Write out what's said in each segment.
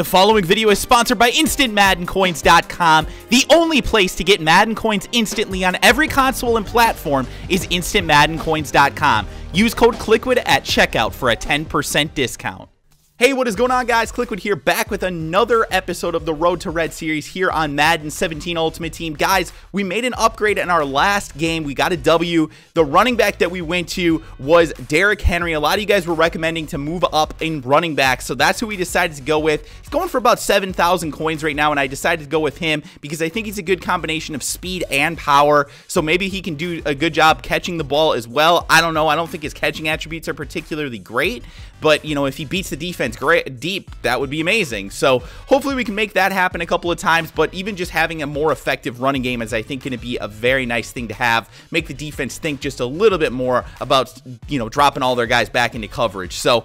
The following video is sponsored by InstantMaddenCoins.com. The only place to get Madden coins instantly on every console and platform is InstantMaddenCoins.com. Use code KLIQUID at checkout for a 10% discount. Hey, what is going on, guys? Kliquid here, back with another episode of the Road to Red series here on Madden 17 Ultimate Team. Guys, we made an upgrade in our last game. We got a W. The running back that we went to was Derrick Henry. A lot of you guys were recommending to move up in running back, so that's who we decided to go with. He's going for about 7,000 coins right now, and I decided to go with him because I think he's a good combination of speed and power, so maybe he can do a good job catching the ball as well. I don't know. I don't think his catching attributes are particularly great, but, you know, if he beats the defense, great deep, that would be amazing. So hopefully we can make that happen a couple of times, but even just having a more effective running game is I think going to be a very nice thing to have. Make the defense think just a little bit more about, you know, dropping all their guys back into coverage. So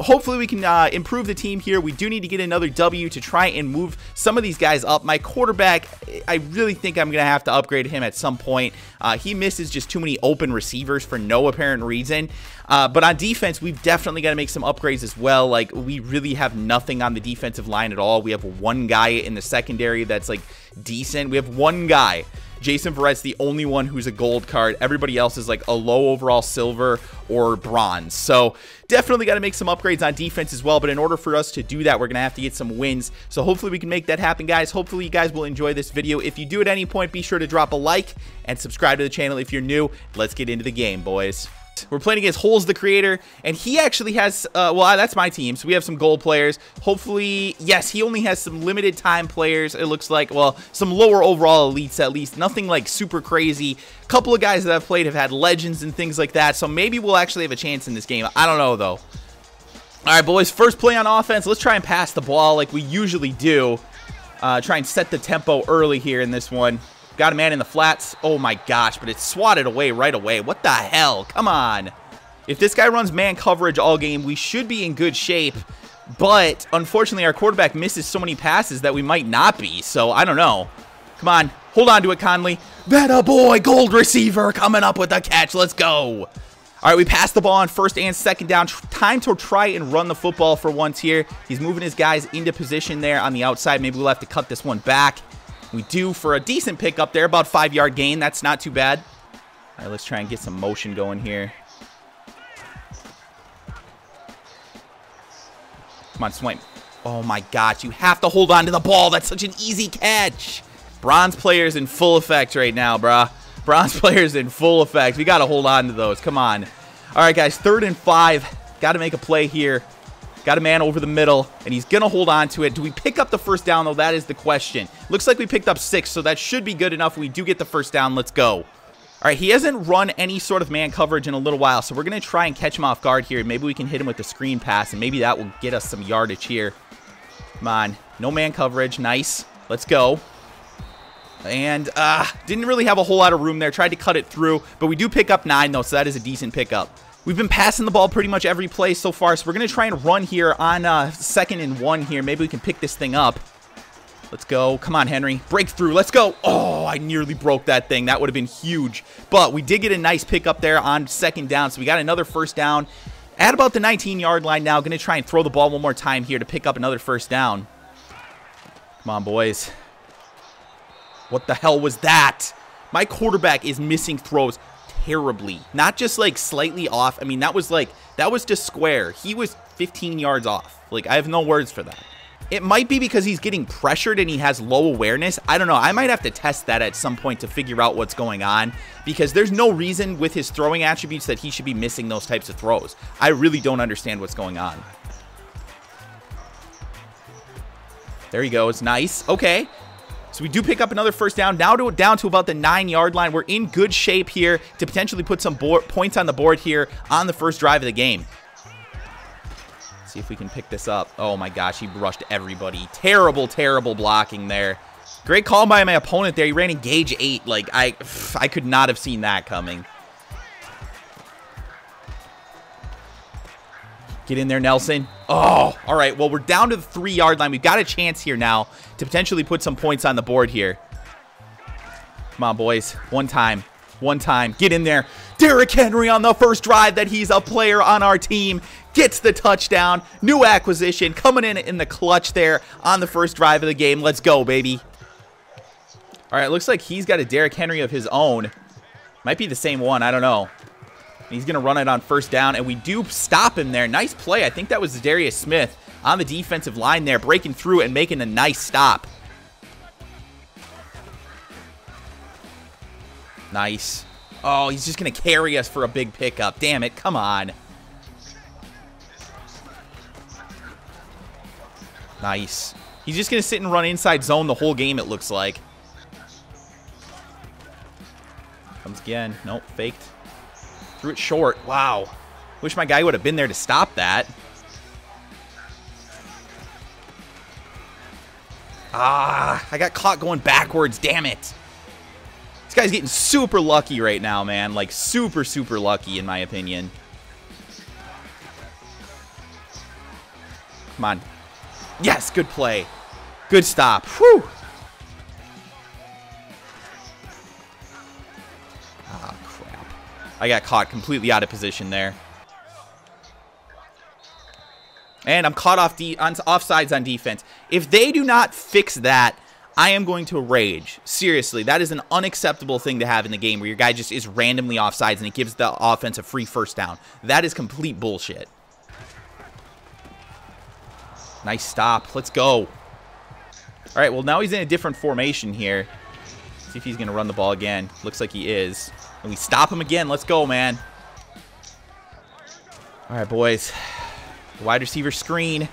hopefully we can uh, improve the team here. We do need to get another W to try and move some of these guys up. My quarterback, I really think I'm going to have to upgrade him at some point. Uh, he misses just too many open receivers for no apparent reason. Uh, but on defense, we've definitely got to make some upgrades as well. Like, we really have nothing on the defensive line at all. We have one guy in the secondary that's, like, decent. We have one guy. Jason Verrett's the only one who's a gold card. Everybody else is like a low overall silver or bronze. So definitely got to make some upgrades on defense as well. But in order for us to do that, we're going to have to get some wins. So hopefully we can make that happen, guys. Hopefully you guys will enjoy this video. If you do at any point, be sure to drop a like and subscribe to the channel if you're new. Let's get into the game, boys. We're playing against Holes the Creator, and he actually has, uh, well, that's my team, so we have some gold players. Hopefully, yes, he only has some limited time players, it looks like. Well, some lower overall elites at least. Nothing like super crazy. A couple of guys that I've played have had legends and things like that, so maybe we'll actually have a chance in this game. I don't know, though. All right, boys, first play on offense. Let's try and pass the ball like we usually do. Uh, try and set the tempo early here in this one. Got a man in the flats. Oh my gosh, but it's swatted away right away. What the hell? Come on. If this guy runs man coverage all game, we should be in good shape. But unfortunately, our quarterback misses so many passes that we might not be. So I don't know. Come on. Hold on to it, Conley. That a boy, gold receiver coming up with the catch. Let's go. All right, we passed the ball on first and second down. Time to try and run the football for once here. He's moving his guys into position there on the outside. Maybe we'll have to cut this one back. We do for a decent pickup there, about five yard gain. That's not too bad. All right, let's try and get some motion going here. Come on, Swain. Oh my gosh, you have to hold on to the ball. That's such an easy catch. Bronze players in full effect right now, brah. Bronze players in full effect. We got to hold on to those. Come on. All right, guys, third and five. Got to make a play here. Got a man over the middle, and he's going to hold on to it. Do we pick up the first down, though? That is the question. Looks like we picked up six, so that should be good enough. We do get the first down. Let's go. All right, he hasn't run any sort of man coverage in a little while, so we're going to try and catch him off guard here. Maybe we can hit him with the screen pass, and maybe that will get us some yardage here. Come on. No man coverage. Nice. Let's go. And uh, didn't really have a whole lot of room there. Tried to cut it through, but we do pick up nine, though, so that is a decent pickup. We've been passing the ball pretty much every play so far, so we're going to try and run here on uh, second and one here. Maybe we can pick this thing up. Let's go. Come on, Henry. Breakthrough. Let's go. Oh, I nearly broke that thing. That would have been huge. But we did get a nice pick up there on second down, so we got another first down. At about the 19-yard line now. Going to try and throw the ball one more time here to pick up another first down. Come on, boys. What the hell was that? My quarterback is missing throws terribly. Not just like slightly off. I mean, that was like, that was just square. He was 15 yards off. Like, I have no words for that. It might be because he's getting pressured and he has low awareness. I don't know. I might have to test that at some point to figure out what's going on because there's no reason with his throwing attributes that he should be missing those types of throws. I really don't understand what's going on. There he goes. Nice. Okay. So we do pick up another first down, now to down to about the nine-yard line. We're in good shape here to potentially put some points on the board here on the first drive of the game. Let's see if we can pick this up. Oh my gosh, he brushed everybody. Terrible, terrible blocking there. Great call by my opponent there. He ran engage eight. Like, I, I could not have seen that coming. Get in there, Nelson. Oh, all right. Well, we're down to the three-yard line. We've got a chance here now to potentially put some points on the board here. Come on, boys. One time. One time. Get in there. Derrick Henry on the first drive that he's a player on our team. gets the touchdown. New acquisition coming in in the clutch there on the first drive of the game. Let's go, baby. All right, looks like he's got a Derrick Henry of his own. Might be the same one. I don't know. He's going to run it on first down, and we do stop him there. Nice play. I think that was Darius Smith on the defensive line there, breaking through and making a nice stop. Nice. Oh, he's just going to carry us for a big pickup. Damn it. Come on. Nice. He's just going to sit and run inside zone the whole game, it looks like. Comes again. Nope, faked. Threw it short. Wow. Wish my guy would have been there to stop that. Ah, I got caught going backwards. Damn it. This guy's getting super lucky right now, man. Like, super, super lucky, in my opinion. Come on. Yes, good play. Good stop. Whew. I got caught completely out of position there. And I'm caught off de on offsides on defense. If they do not fix that, I am going to rage. Seriously, that is an unacceptable thing to have in the game where your guy just is randomly offsides and it gives the offense a free first down. That is complete bullshit. Nice stop. Let's go. All right, well, now he's in a different formation here. See if he's going to run the ball again. Looks like he is. And we stop him again. Let's go, man. All right, boys. Wide receiver screen.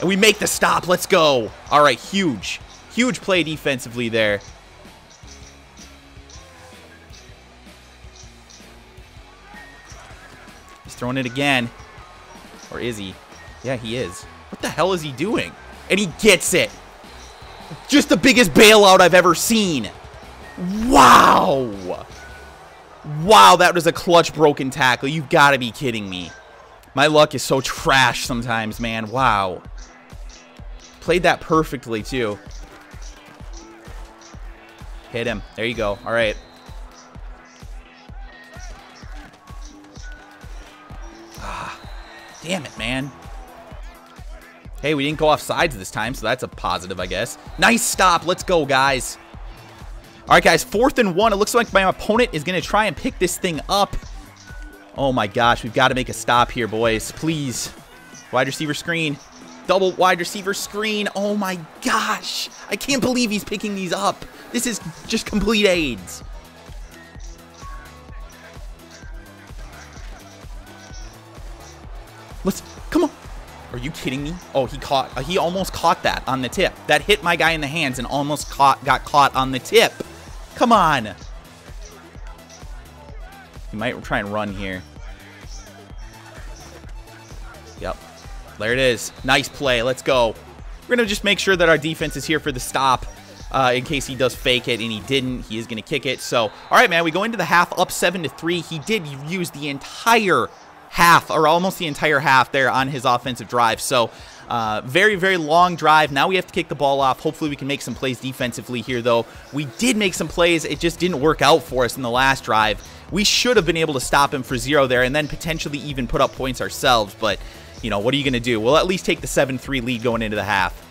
And we make the stop. Let's go. All right, huge. Huge play defensively there. He's throwing it again. Or is he? Yeah, he is. What the hell is he doing? And he gets it. Just the biggest bailout I've ever seen. Wow. Wow, that was a clutch broken tackle. You've got to be kidding me. My luck is so trash sometimes, man. Wow. Played that perfectly, too. Hit him. There you go. All right. Ah, damn it, man. Hey, we didn't go off sides this time, so that's a positive, I guess. Nice stop. Let's go, guys. All right, guys, fourth and one. It looks like my opponent is going to try and pick this thing up. Oh, my gosh. We've got to make a stop here, boys. Please. Wide receiver screen. Double wide receiver screen. Oh, my gosh. I can't believe he's picking these up. This is just complete AIDS. Let's... Come on. Are you kidding me? Oh, he caught... He almost caught that on the tip. That hit my guy in the hands and almost caught got caught on the tip. Come on. He might try and run here. Yep. There it is. Nice play. Let's go. We're going to just make sure that our defense is here for the stop. Uh, in case he does fake it, and he didn't. He is going to kick it. So, all right, man, we go into the half up 7 to three. He did use the entire half, or almost the entire half there on his offensive drive. So, uh, very, very long drive. Now we have to kick the ball off. Hopefully we can make some plays defensively here, though. We did make some plays. It just didn't work out for us in the last drive. We should have been able to stop him for zero there and then potentially even put up points ourselves. But, you know, what are you going to do? We'll at least take the 7-3 lead going into the half.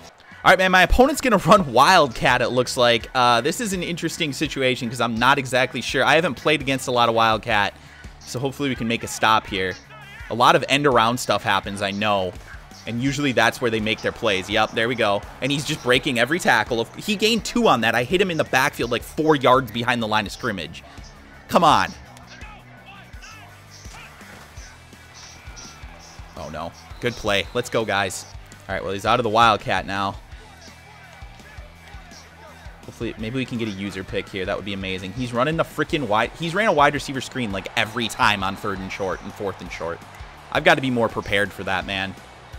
All right, man, my opponent's going to run Wildcat, it looks like. Uh, this is an interesting situation because I'm not exactly sure. I haven't played against a lot of Wildcat, so hopefully we can make a stop here. A lot of end-around stuff happens, I know. And usually that's where they make their plays. Yep, there we go. And he's just breaking every tackle. He gained two on that. I hit him in the backfield like four yards behind the line of scrimmage. Come on. Oh, no. Good play. Let's go, guys. All right, well, he's out of the Wildcat now. Hopefully, maybe we can get a user pick here. That would be amazing. He's running the freaking wide... He's ran a wide receiver screen like every time on third and short and fourth and short. I've got to be more prepared for that, man.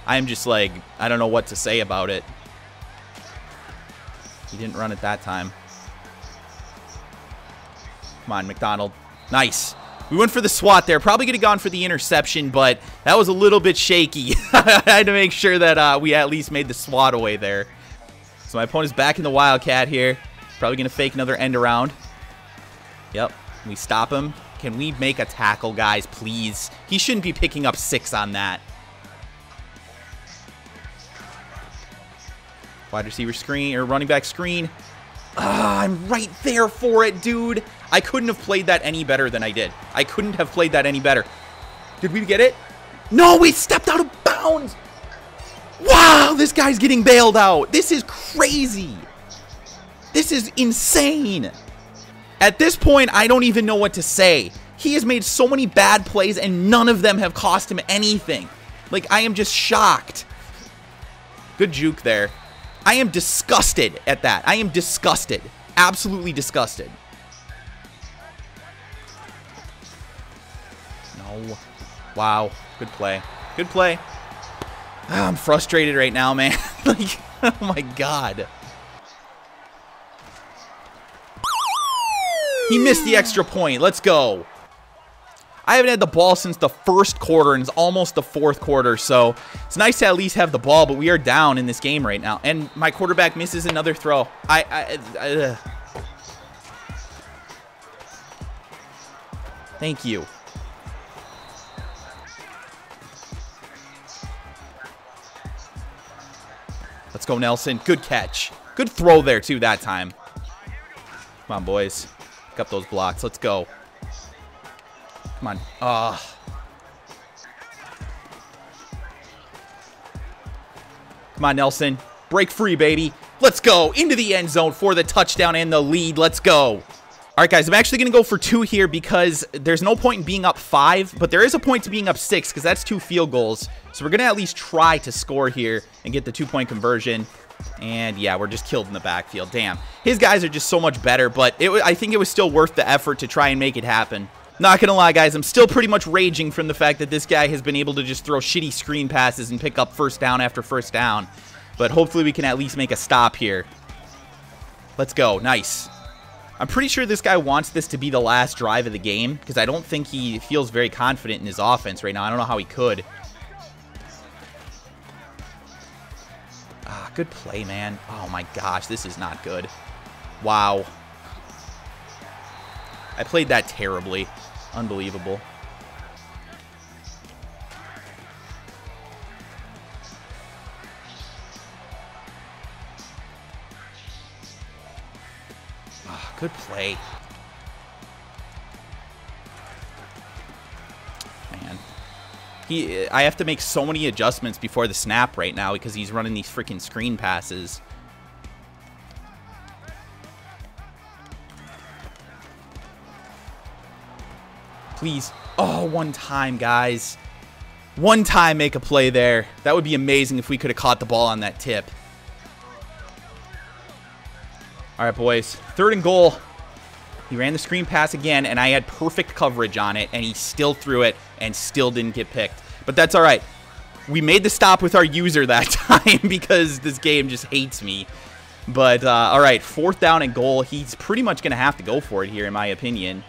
I'm just like, I don't know what to say about it. He didn't run it that time. Come on, McDonald. Nice. We went for the swat there. Probably could have gone for the interception, but that was a little bit shaky. I had to make sure that uh, we at least made the swat away there. So my opponent's back in the Wildcat here. Probably going to fake another end around. Yep. we stop him? Can we make a tackle, guys, please? He shouldn't be picking up six on that. Wide receiver screen or running back screen. Ah, I'm right there for it, dude. I couldn't have played that any better than I did. I couldn't have played that any better. Did we get it? No, we stepped out of bounds. Wow, this guy's getting bailed out. This is crazy. This is insane. At this point, I don't even know what to say. He has made so many bad plays, and none of them have cost him anything. Like, I am just shocked. Good juke there. I am disgusted at that. I am disgusted. Absolutely disgusted. No. Wow. Good play. Good play. Oh, I'm frustrated right now, man. like, oh my god. He missed the extra point. Let's go. I haven't had the ball since the first quarter, and it's almost the fourth quarter, so it's nice to at least have the ball, but we are down in this game right now. And my quarterback misses another throw. I... I, I uh. Thank you. Let's go, Nelson. Good catch. Good throw there, too, that time. Come on, boys. Pick up those blocks. Let's go. Come on. Ah. Come on, Nelson. Break free, baby. Let's go. Into the end zone for the touchdown and the lead. Let's go. All right, guys, I'm actually going to go for two here because there's no point in being up five, but there is a point to being up six because that's two field goals. So we're going to at least try to score here and get the two-point conversion. And yeah, we're just killed in the backfield. Damn. His guys are just so much better, but it, I think it was still worth the effort to try and make it happen. Not gonna lie, guys, I'm still pretty much raging from the fact that this guy has been able to just throw shitty screen passes and pick up first down after first down. But hopefully we can at least make a stop here. Let's go. Nice. I'm pretty sure this guy wants this to be the last drive of the game because I don't think he feels very confident in his offense right now. I don't know how he could. Ah, good play, man. Oh my gosh, this is not good. Wow. I played that terribly. Unbelievable. Oh, good play. Man. He, I have to make so many adjustments before the snap right now because he's running these freaking screen passes. Please. Oh, one time, guys. One time make a play there. That would be amazing if we could have caught the ball on that tip. All right, boys. Third and goal. He ran the screen pass again, and I had perfect coverage on it, and he still threw it and still didn't get picked. But that's all right. We made the stop with our user that time because this game just hates me. But, uh, all right, fourth down and goal. He's pretty much going to have to go for it here, in my opinion.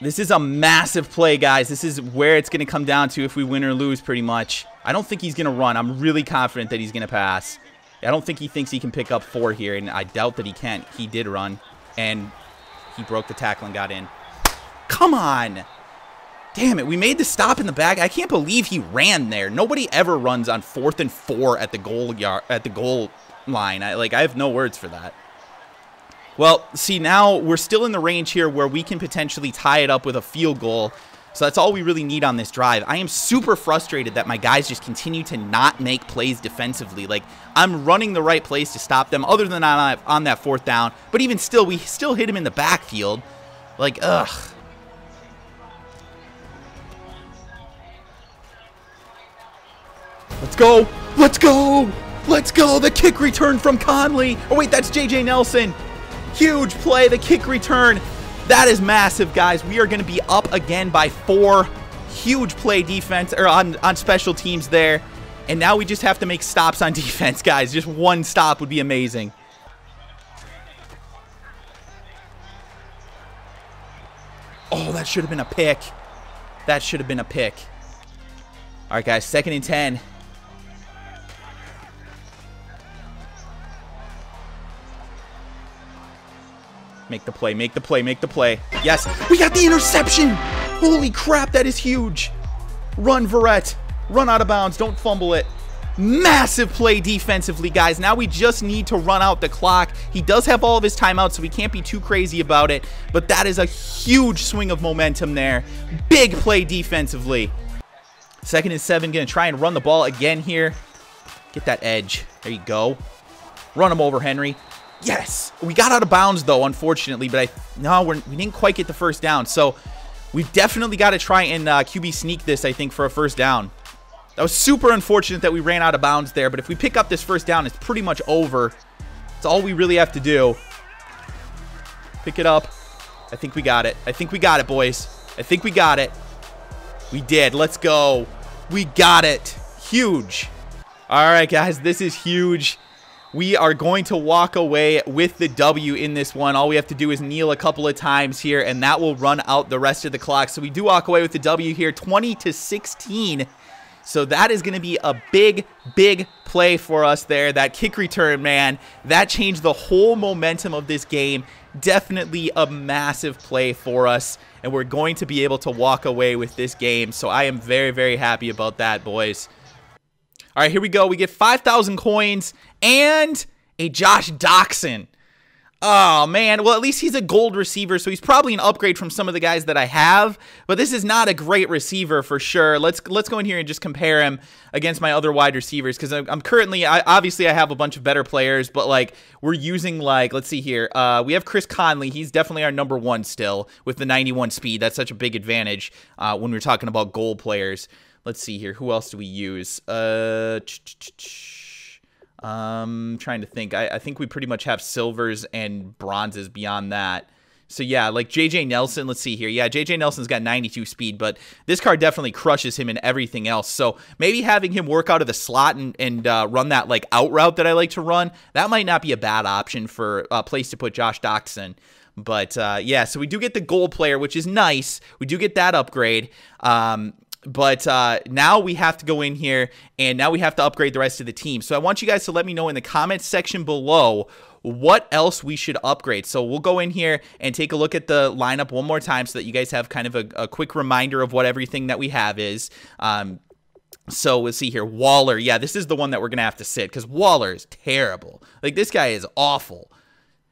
This is a massive play, guys. This is where it's going to come down to if we win or lose, pretty much. I don't think he's going to run. I'm really confident that he's going to pass. I don't think he thinks he can pick up four here, and I doubt that he can. He did run, and he broke the tackle and got in. Come on! Damn it, we made the stop in the back. I can't believe he ran there. Nobody ever runs on fourth and four at the goal yard at the goal line. I like I have no words for that. Well, see, now we're still in the range here where we can potentially tie it up with a field goal. So that's all we really need on this drive. I am super frustrated that my guys just continue to not make plays defensively. Like, I'm running the right plays to stop them other than on, on that fourth down. But even still, we still hit him in the backfield. Like, ugh. Let's go. Let's go. Let's go. The kick return from Conley. Oh, wait, that's J.J. Nelson. Huge play, the kick return. That is massive, guys. We are going to be up again by four. Huge play defense or on, on special teams there. And now we just have to make stops on defense, guys. Just one stop would be amazing. Oh, that should have been a pick. That should have been a pick. All right, guys, second and 10. Make the play, make the play, make the play. Yes, we got the interception! Holy crap, that is huge. Run, Verrett. Run out of bounds. Don't fumble it. Massive play defensively, guys. Now we just need to run out the clock. He does have all of his timeouts, so we can't be too crazy about it. But that is a huge swing of momentum there. Big play defensively. Second and seven, going to try and run the ball again here. Get that edge. There you go. Run him over, Henry. Yes. We got out of bounds, though, unfortunately. But I no, we're, we didn't quite get the first down. So we've definitely got to try and uh, QB sneak this, I think, for a first down. That was super unfortunate that we ran out of bounds there. But if we pick up this first down, it's pretty much over. It's all we really have to do. Pick it up. I think we got it. I think we got it, boys. I think we got it. We did. Let's go. We got it. Huge. All right, guys. This is huge. We are going to walk away with the W in this one. All we have to do is kneel a couple of times here, and that will run out the rest of the clock. So we do walk away with the W here, 20 to 16. So that is going to be a big, big play for us there. That kick return, man, that changed the whole momentum of this game. Definitely a massive play for us, and we're going to be able to walk away with this game. So I am very, very happy about that, boys. All right, here we go. We get 5,000 coins and a Josh Doctson. Oh, man. Well, at least he's a gold receiver, so he's probably an upgrade from some of the guys that I have. But this is not a great receiver for sure. Let's let's go in here and just compare him against my other wide receivers because I'm, currently, I, obviously, I have a bunch of better players, but like we're using like, let's see here. Uh, we have Chris Conley. He's definitely our number one still with the 91 speed. That's such a big advantage uh, when we're talking about gold players. Let's see here. Who else do we use? Uh, um, trying to think. I, I think we pretty much have silvers and bronzes beyond that. So yeah, like JJ Nelson, let's see here. Yeah, JJ Nelson's got 92 speed, but this card definitely crushes him in everything else. So maybe having him work out of the slot and, and uh, run that like out route that I like to run, that might not be a bad option for a place to put Josh Doctson. But uh, yeah, so we do get the gold player, which is nice. We do get that upgrade. Um, but uh, now we have to go in here and now we have to upgrade the rest of the team. So I want you guys to let me know in the comments section below what else we should upgrade. So we'll go in here and take a look at the lineup one more time so that you guys have kind of a, a quick reminder of what everything that we have is. Um, so we'll see here. Waller. Yeah, this is the one that we're going to have to sit because Waller is terrible. Like, this guy is awful.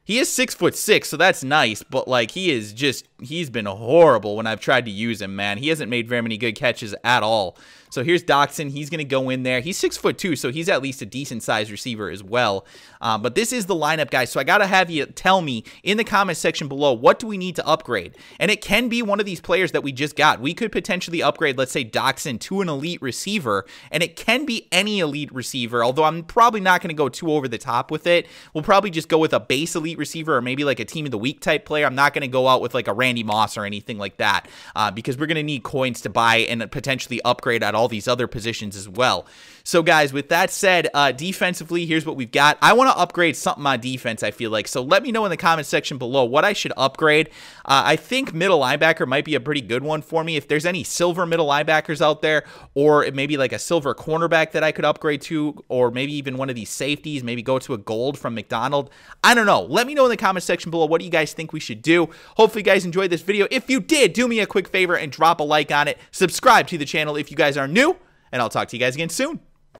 He is six foot six, so that's nice, but like he is just he's been horrible when I've tried to use him, man. He hasn't made very many good catches at all. So here's Doctson. He's going to go in there. He's six foot two, so he's at least a decent sized receiver as well. Um, but this is the lineup, guys. So I got to have you tell me in the comment section below what do we need to upgrade. And it can be one of these players that we just got. We could potentially upgrade, let's say, Doctson to an elite receiver, and it can be any elite receiver. Although I'm probably not going to go too over the top with it. We'll probably just go with a base elite receiver or maybe like a team of the week type player. I'm not going to go out with like a Randy Moss or anything like that uh, because we're going to need coins to buy and potentially upgrade at all these other positions as well. So, guys, with that said, uh, defensively, here's what we've got. I want to upgrade something on defense, I feel like. So, let me know in the comment section below what I should upgrade. Uh, I think middle linebacker might be a pretty good one for me. If there's any silver middle linebackers out there, or maybe like a silver cornerback that I could upgrade to, or maybe even one of these safeties, maybe go to a gold from McDonald. I don't know. Let me know in the comment section below what do you guys think we should do. Hopefully, you guys enjoyed this video. If you did, do me a quick favor and drop a like on it. Subscribe to the channel if you guys are new, and I'll talk to you guys again soon.